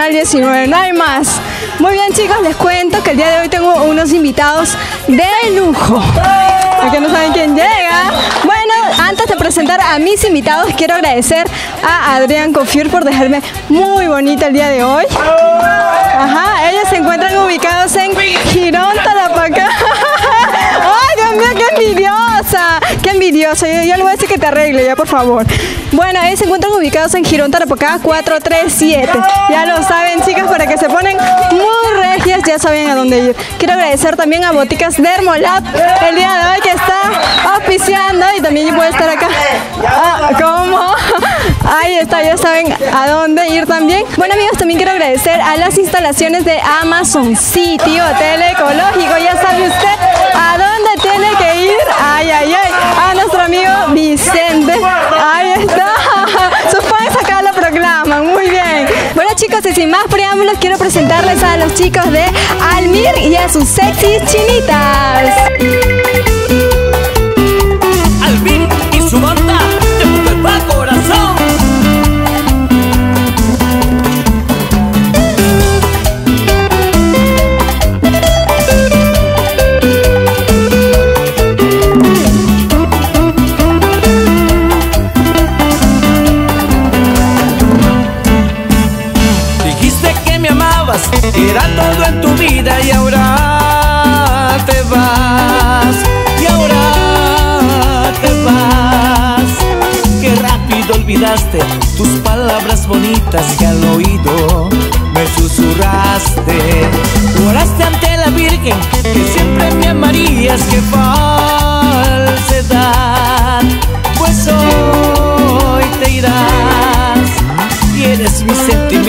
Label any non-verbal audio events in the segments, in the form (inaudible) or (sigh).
Canal 19, no hay más. Muy bien, chicos, les cuento que el día de hoy tengo unos invitados de lujo. Porque no saben quién llega. Bueno, antes de presentar a mis invitados, quiero agradecer a Adrián Cofiur por dejarme muy bonita el día de hoy. Ajá, ellos se encuentran ubicados en Girón, Tarapacá. Envidiosa! Yo, yo le voy a decir que te arregle ya, por favor. Bueno, ellos se encuentran ubicados en Girón, Tarapacá 437. Ya lo saben, chicas, para que se ponen muy regias, ya saben a dónde ir. Quiero agradecer también a Boticas Dermolab el día de hoy que está auspiciando y también puede estar acá. Ah, ¿Cómo? Ahí está, ya saben a dónde ir también. Bueno amigos, también quiero agradecer a las instalaciones de Amazon City, Hotel Ecológico. Ya sabe usted a dónde tiene que ir. Ay, ay, ay. Amigo Vicente. Ahí está. (laughs) Sus fans acá lo proclaman. Muy bien. Bueno chicos, y sin más preámbulos, quiero presentarles a los chicos de Almir y a sus sexy chinitas.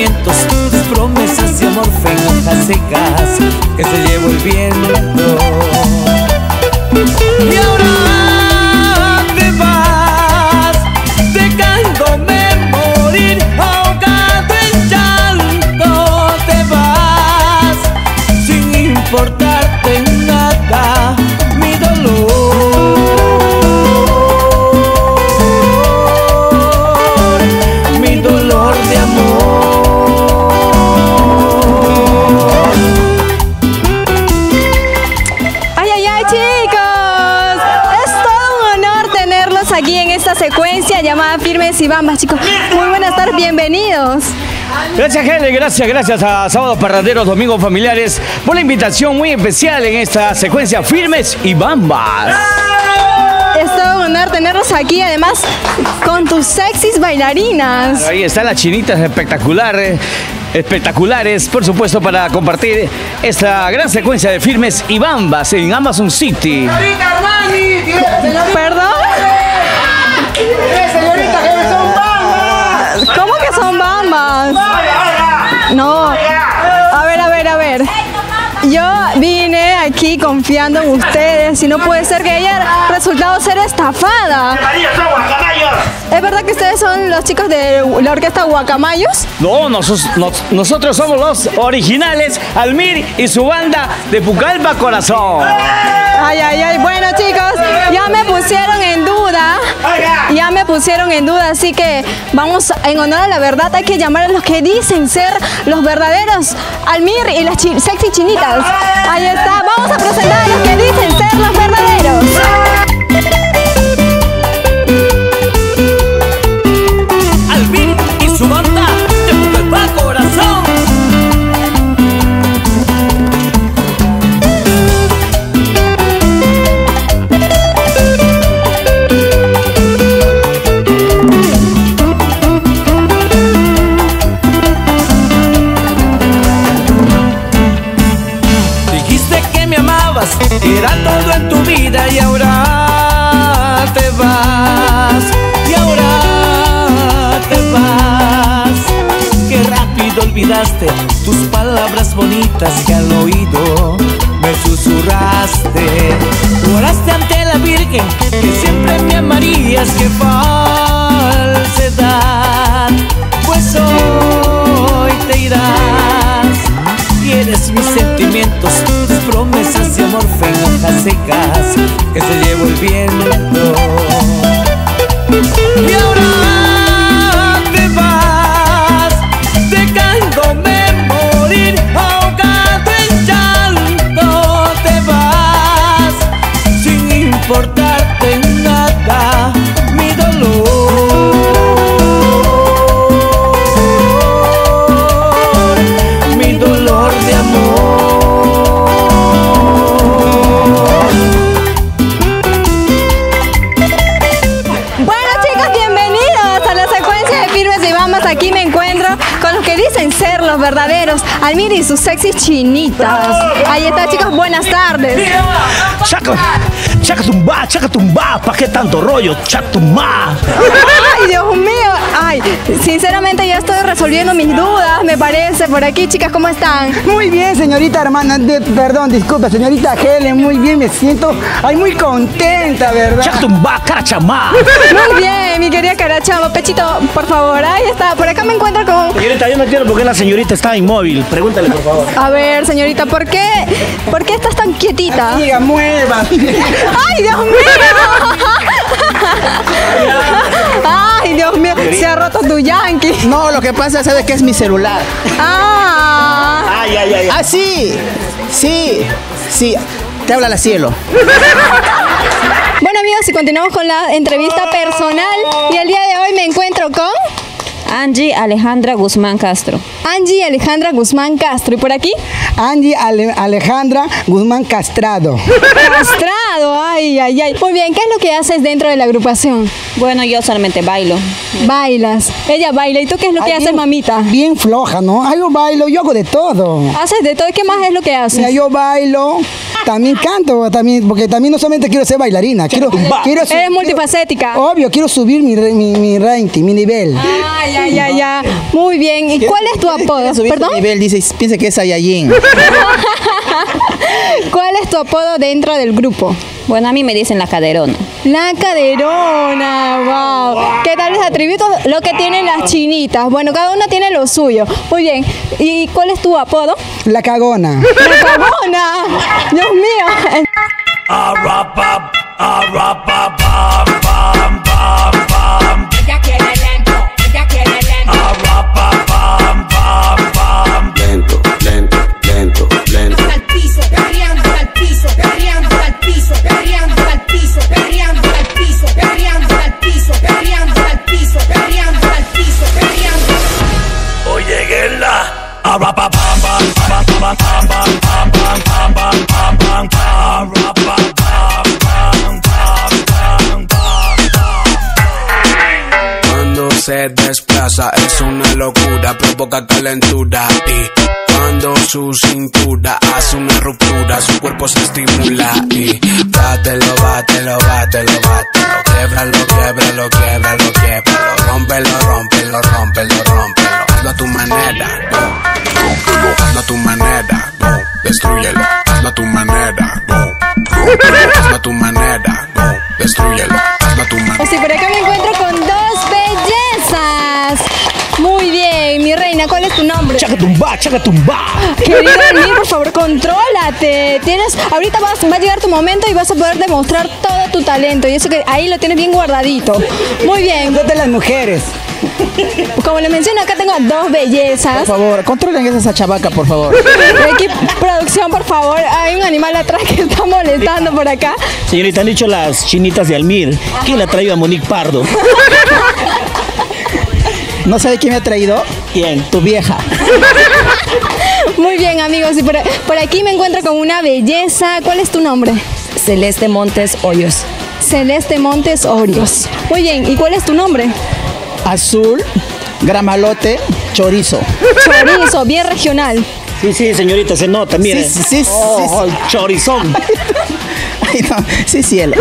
Sentimientos promesas y amor fe en hojas secas que se llevó el viento. Y ahora te vas, dejándome morir, ahogado en llanto, te vas, sin importarte secuencia llamada Firmes y Bambas, chicos. Muy buenas tardes, bienvenidos. Gracias, Helen. Gracias, gracias a Sábado Parranderos, Domingos Familiares por la invitación muy especial en esta secuencia Firmes y Bambas. Es todo un honor tenerlos aquí, además con tus sexys bailarinas. Ahí están las chinitas espectaculares espectaculares, por supuesto, para compartir esta gran secuencia de firmes y bambas en Amazon City. ¿Perdón? No. A ver, a ver, a ver. Yo vine aquí confiando en ustedes y no puede ser que haya resultado ser estafada. ¿Es verdad que ustedes son los chicos de la orquesta Guacamayos? No, nosotros somos los originales, Almir y su banda de Pucallpa Corazón. Ay, ay, ay. Bueno, chicos, ya me pusieron duda. Ya me pusieron en duda, así que vamos en honor a la verdad. Hay que llamar a los que dicen ser los verdaderos Almir y las sexy chinitas. Ahí está. Vamos a presentar a los que dicen ser los verdaderos. Amarías, qué falsedad. Pues hoy te irás. Y eres mis sentimientos, tus promesas de amor fe en hojas secas que se llevó el viento. Almir y sus sexys chinitas. Ahí está chicos, buenas tardes. Chaca, chaca tumba, chaca tumba, ¿pa' qué tanto rollo? Chaca tumba. Ay, Dios mío. Ay, sinceramente ya estoy resolviendo mis dudas, me parece. Por aquí, chicas, ¿cómo están? Muy bien, señorita hermana, de- perdón, disculpa, señorita Helen, muy bien, me siento, ay, muy contenta, ¿verdad? Chaca tumba, carachama. Muy bien, mi querida Carachama. Pechito, por favor, ahí está. Por acá me encuentro con... Señorita, yo no entiendo por qué la señorita está inmóvil. Pregúntale, por favor. A ver, señorita, ¿por qué, ¿por qué estás tan quietita? Amiga, mueva. (laughs) ¡Ay, Dios mío! ¡Ay, Dios mío! Se ha roto tu yankee. No, lo que pasa, ¿sabes qué es mi celular? ¡Ah! Ay, ay, ay. Ah, sí, sí, sí. Te habla la cielo. (laughs) Y continuamos con la entrevista personal. Y el día de hoy me encuentro con Angie Alejandra Guzmán Castro. Angie Alejandra Guzmán Castro. ¿Y por aquí? Angie Ale- Alejandra Guzmán Castrado. Castrado. Ay, ay, ay. Muy bien, ¿qué es lo que haces dentro de la agrupación? Bueno, yo solamente bailo. Bailas. Ella baila. ¿Y tú qué es lo que haces, mamita? Bien floja, ¿no? Ay, yo bailo, yo hago de todo. Haces de todo. ¿Qué más es lo que haces? Mira, yo bailo, también canto, también, porque también no solamente quiero ser bailarina, quiero, quiero Eres multifacética. Obvio, quiero subir mi, mi, mi ranking, mi nivel. Ay, ay, ay, ay. Muy bien. ¿Y cuál es tu apodo? ¿Perdón? nivel, dice, piensa que es Saiyajin. (laughs) ¿Cuál es tu apodo dentro del grupo? Bueno, a mí me dicen la caderona. La caderona, wow. ¿Qué tal los atributos? Lo que tienen las chinitas. Bueno, cada una tiene lo suyo. Muy bien. ¿Y cuál es tu apodo? La cagona. La cagona. Dios mío. Se desplaza. Es una locura, provoca calentura. Y cuando su cintura hace una ruptura, su cuerpo se estimula. Y bátelo, bátelo, bátelo, bátelo, quiebralo, quiebralo, quiebralo, quiebralo, rómpelo, rómpelo, rómpelo, rómpelo, hazlo a tu manera, no, hazlo a tu manera, no, destruyelo, hazlo a tu manera, no, hazlo a tu manera, no, destruyelo, hazlo a tu manera. Pues por acá me encuentro con dos mi reina, ¿cuál es tu nombre? Chaca tumba, chaca tumba. Querido Almir, por favor, contrólate. Tienes, ahorita vas, va a llegar tu momento y vas a poder demostrar todo tu talento. Y eso que ahí lo tienes bien guardadito. Muy bien. de las mujeres. Como le menciono, acá tengo a dos bellezas. Por favor, controlen esa chavaca, por favor. (laughs) Aquí, producción, por favor. Hay un animal atrás que está molestando por acá. Señorita, han dicho las chinitas de Almir. ¿Quién le ha traído a Monique Pardo? (laughs) ¿No sabe quién me ha traído? ¿Quién? Tu vieja. (laughs) Muy bien, amigos. Y por, por aquí me encuentro con una belleza. ¿Cuál es tu nombre? Celeste Montes Hoyos. Celeste Montes Orios. Muy bien. ¿Y cuál es tu nombre? Azul, gramalote, chorizo. Chorizo, bien regional. Sí, sí, señorita, se nota, mire. Sí, sí, sí, Oh, sí, sí. chorizón. (laughs) Ay, no, sí, cielo.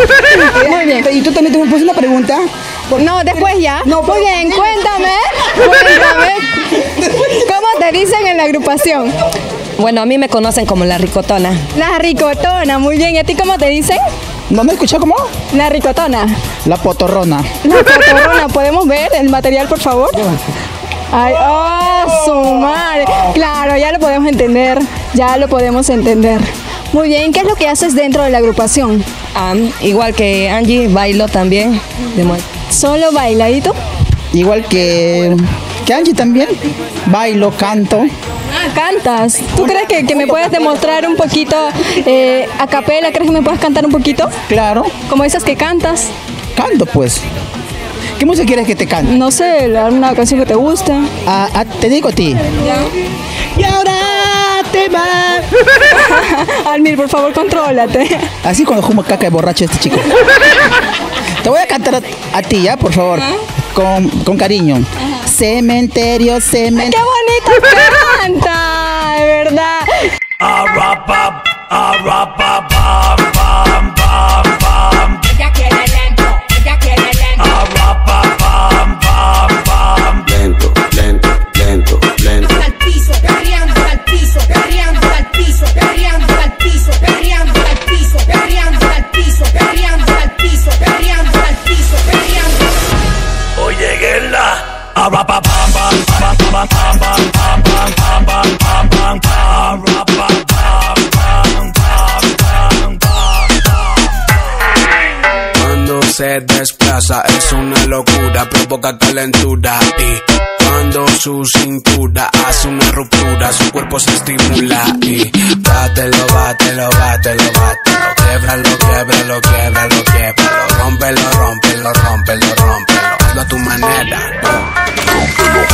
Muy bien. ¿Y tú también te me una pregunta? No, después ya. No, Muy bien, cuéntame. (laughs) Cuéntame. ¿Cómo te dicen en la agrupación? Bueno, a mí me conocen como la ricotona. La ricotona, muy bien. ¿Y a ti cómo te dicen? ¿No me escuchó cómo? La ricotona. La potorrona. La cotorrona, ¿podemos ver el material, por favor? Ay, oh, su madre. Claro, ya lo podemos entender. Ya lo podemos entender. Muy bien, ¿qué es lo que haces dentro de la agrupación? Igual que Angie, bailo también. de ¿Solo bailadito? Igual que, que Angie también. Bailo, canto. Ah, cantas. ¿Tú crees que, que me puedes demostrar un poquito eh, a capela? ¿Crees que me puedes cantar un poquito? Claro. Como dices que cantas. Canto, pues. ¿Qué música quieres que te cante? No sé, la- una canción que te guste. Ah, ah, te digo a ti. Y ahora (laughs) Almir, por favor, contrólate. Así cuando fumo caca de borracho este chico. (laughs) Te voy a cantar a, a ti, ¿ya? Por favor. Con, con cariño. Cementerio, ¡Qué cementerio. bonito canta! De verdad. Provoca calentura y cuando su cintura hace una ruptura, su cuerpo se estimula y bátelo, bátelo, bátelo, bátelo, quiebralo, quiebralo, quiebralo, quiebralo, rómpelo, rómpelo, rómpelo, hazlo a tu manera.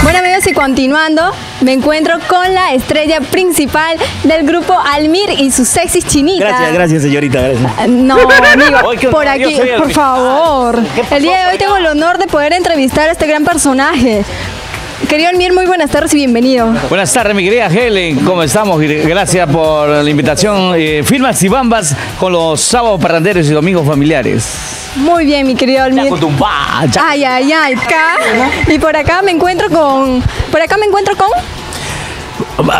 Bueno amigos y continuando, me encuentro con la estrella principal del grupo Almir y sus sexys chinitas. Gracias, gracias, señorita, gracias. No, (laughs) amigo, por aquí, el- por favor. El día de hoy tengo el honor de poder entrevistar a este gran personaje. Querido Almir, muy buenas tardes y bienvenido. Buenas tardes, mi querida Helen. ¿Cómo estamos? Gracias por la invitación. Eh, Firmas y bambas con los sábados parranderos y domingos familiares. Muy bien, mi querido Almir. Ay, ay, ay, acá. Y por acá me encuentro con. Por acá me encuentro con.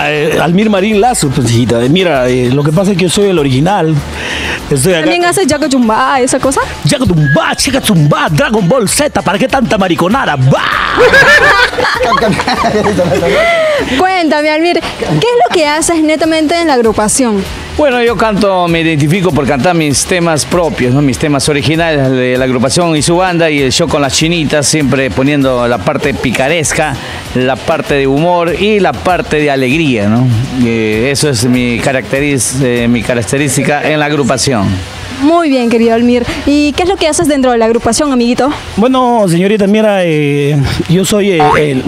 Eh, Almir Marín Lazo, pues hijita. Mira, eh, lo que pasa es que yo soy el original. Estoy acá. También haces Jaco Chumba, esa cosa. Chakatumba, Chakatumba, Dragon Ball Z, ¿para qué tanta mariconada? ¡Bah! (laughs) Cuéntame, Almir, ¿qué es lo que haces netamente en la agrupación? Bueno, yo canto, me identifico por cantar mis temas propios, ¿no? mis temas originales de la agrupación y su banda y el show con las chinitas, siempre poniendo la parte picaresca, la parte de humor y la parte de alegría. ¿no? Eh, eso es mi, caracteriz- eh, mi característica en la agrupación. Muy bien, querido Almir. ¿Y qué es lo que haces dentro de la agrupación, amiguito? Bueno, señorita, mira, eh, yo soy eh, el.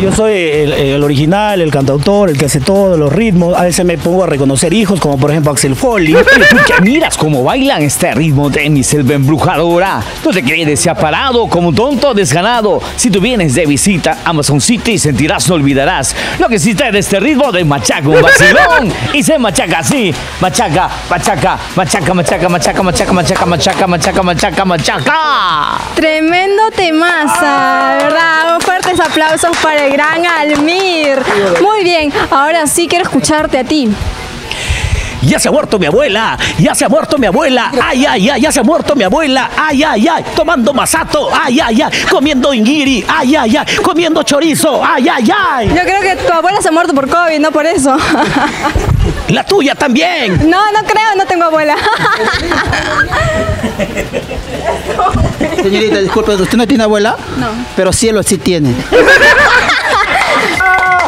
Yo soy el, el original, el cantautor, el que hace todos los ritmos. A veces me pongo a reconocer hijos, como por ejemplo Axel Foley. Oye, tú que miras cómo bailan este ritmo de mi selva embrujadora. No te quedes parado como un tonto desganado. Si tú vienes de visita a Amazon City, sentirás, no olvidarás lo que existe de este ritmo de machaca, un vacilón. Y se machaca así, machaca, machaca, machaca, machaca, machaca, machaca, machaca, machaca, machaca, machaca, machaca. Tremendo temaza, ¿verdad? Fuertes aplausos para gran Almir. Muy bien, ahora sí quiero escucharte a ti. Ya se ha muerto mi abuela, ya se ha muerto mi abuela, ay, ay, ay, ya se ha muerto mi abuela, ay, ay, ay, tomando masato, ay, ay, ay, comiendo ingiri, ay, ay, ay, comiendo chorizo, ay, ay, ay. Yo creo que tu abuela se ha muerto por COVID, no por eso. La tuya también. No, no creo, no tengo abuela. Señorita, disculpe, ¿usted no tiene abuela? No. Pero cielo sí tiene.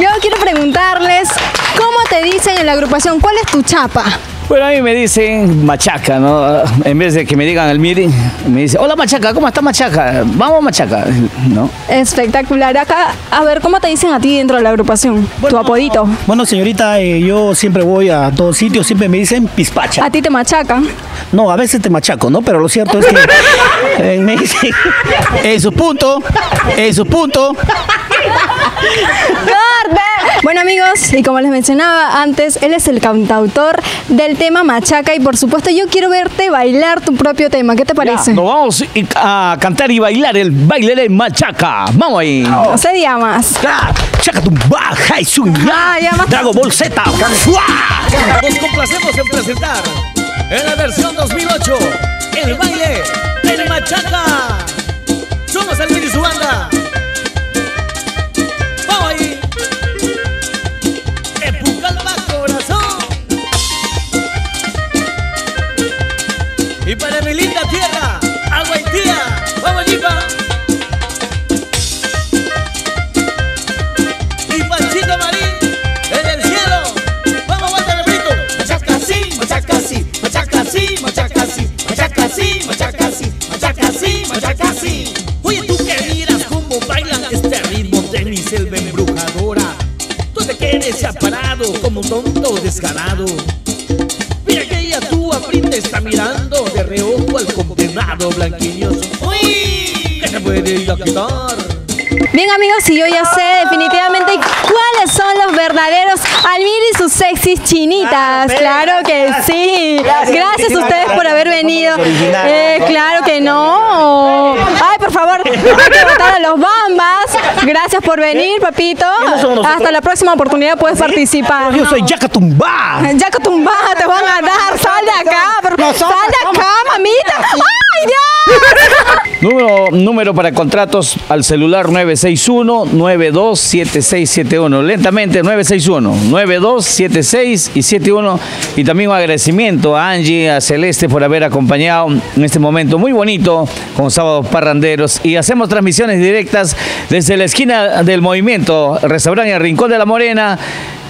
Yo quiero preguntarles, ¿cómo te dicen en la agrupación? ¿Cuál es tu chapa? Bueno, a mí me dicen machaca, ¿no? En vez de que me digan el miri, me dice, hola machaca, ¿cómo está machaca? Vamos machaca, ¿no? Espectacular. Acá, a ver, ¿cómo te dicen a ti dentro de la agrupación? tu apodito. Bueno, señorita, eh, yo siempre voy a todos sitios, siempre me dicen pispacha. A ti te machacan. No, a veces te machaco, ¿no? Pero lo cierto es que (laughs) eh, me dicen, En su punto, en su punto. ¡Corte! Bueno amigos, y como les mencionaba antes, él es el cantautor del tema Machaca y por supuesto yo quiero verte bailar tu propio tema. ¿Qué te parece? Nos vamos y- a cantar y bailar el baile de machaca. Vamos ahí. No se. Ah, Chaca Ah, ya más- Dragon Ball Z. Nos complacemos en presentar en la versión 2008 el baile del machaca. Embrujadora. Tú te quedes ya parado como un tonto descarado. Mira que ella tú aprende está mirando de reojo al condenado blanquiñoso. ¡Uy! ¿Qué te puede ya quitar? Bien amigos, y yo ya sé definitivamente cuáles son los verdaderos Almir y sus sexys chinitas. Claro que sí. Gracias a ustedes por haber venido. Eh, claro que no. Ay, por favor, (laughs) hay que votar a los bambas. Gracias por venir, papito. Hasta la próxima oportunidad puedes participar. Yo soy. Ya que tumba, te van a dar. (laughs) Sal de acá. por- Sal de acá, mamita. (laughs) ¡Ay, Dios! Número, número para contratos al celular 961-927671. Lentamente, 961-9276 y 71. Y también un agradecimiento a Angie, a Celeste por haber acompañado en este momento muy bonito con Sábados Parranderos. Y hacemos transmisiones directas desde la esquina del movimiento, restaurante El Rincón de la Morena.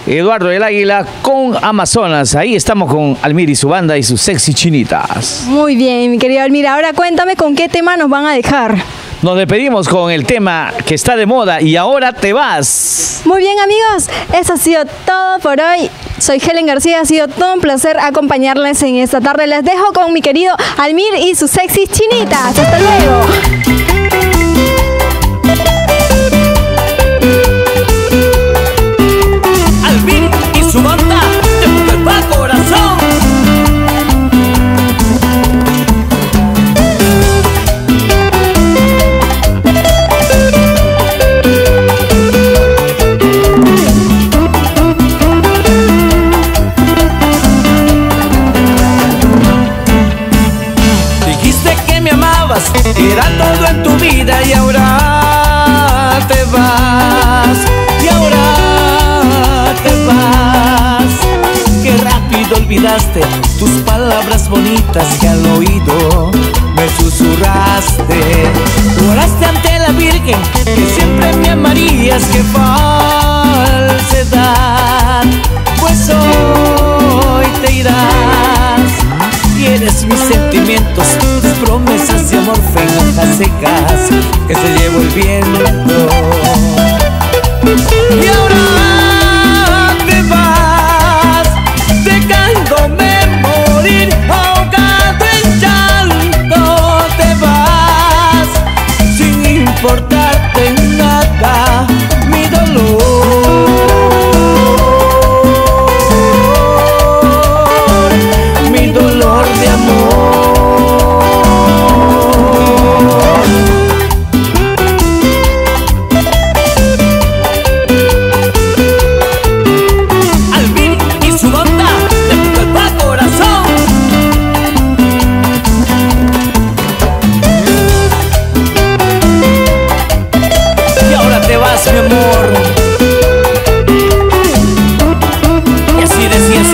Eduardo del Águila con Amazonas. Ahí estamos con Almir y su banda y sus sexy chinitas. Muy bien, mi querido Almir. Ahora cuéntame con qué tema nos van a dejar. Nos despedimos con el tema que está de moda y ahora te vas. Muy bien amigos, eso ha sido todo por hoy. Soy Helen García, ha sido todo un placer acompañarles en esta tarde. Les dejo con mi querido Almir y sus sexy chinitas. Hasta luego. Y ahora te vas. Y ahora te vas. Qué rápido olvidaste tus palabras bonitas que al oído me susurraste. Oraste ante la Virgen que siempre me amarías, qué falsedad. Pues hoy te irás. Tienes mis sentimientos, tus promesas de amor fue en hojas secas que se llevó el viento. Y ahora te vas, dejándome morir, ahogado en llanto. Te vas, sin importarte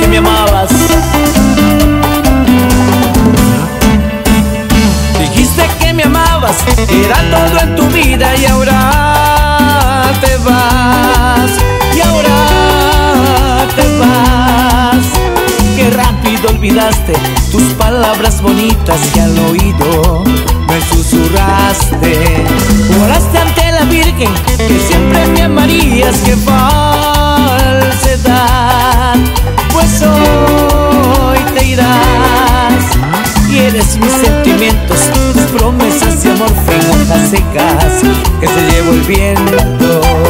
que me amabas. Dijiste que me amabas, era todo en tu vida y ahora te vas. Y ahora te vas. Qué rápido olvidaste tus palabras bonitas que al oído me susurraste. Oraste ante la Virgen que siempre me amarías, qué falsedad. Hoy te irás. Quieres mis sentimientos, tus promesas de amor hojas secas que se llevó el viento.